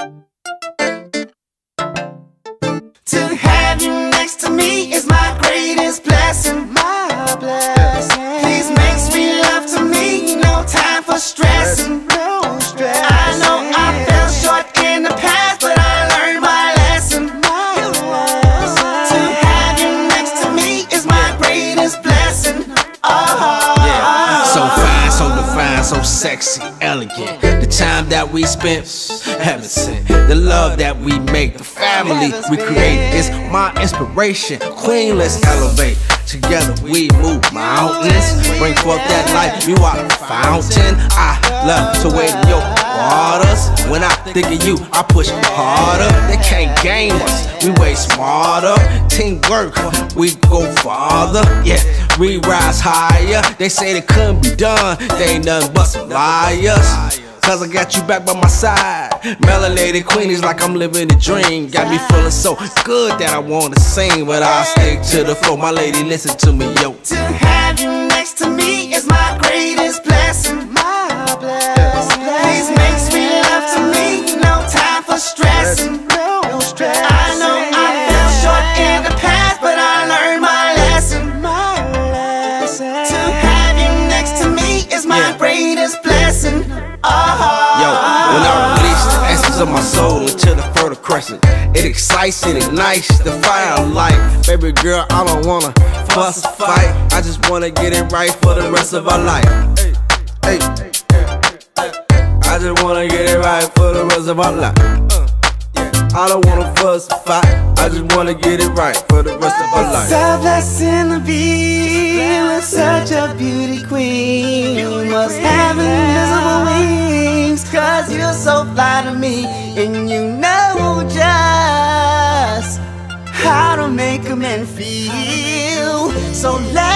To have you next to me is my greatest blessing. My blessing. Please make sweet love to me, no time for stressing. So sexy, elegant. The time that we spent, heaven sent. The love that we make, the family we create is my inspiration. Queen, let's elevate. Together we move mountains, bring forth that life. You are the fountain. I love to wade in your waters. When I think of you, I push harder. They can't game us, we way smarter. Teamwork, we go farther. Yeah, we rise higher. They say they couldn't be done, they ain't nothing but some liars. Cause I got you back by my side. Melanated queen is like I'm living a dream. Got me feeling so good that I wanna sing, but I'll stick to the flow. My lady, listen to me, yo. To have you next to me is my greatest blessing. My blessing. Please make sweet love to me, no time for stressing. No stress. I know I fell short in the past, but I learned my lesson. My lesson. To have you next to me is my Yeah. greatest of my soul into the fertile crescent, it excites, and ignites the fire of life. Baby girl, I don't wanna fuss fight. I just wanna get it right for the rest of our life. Hey, I just wanna get it right for the rest of our life. Uh, I don't wanna fuss fight. I just wanna get it right for the rest of our life. It's a blessing to be with such a beauty queen. You must have cause you're so fly to me, and you know just how to make a man feel. So chill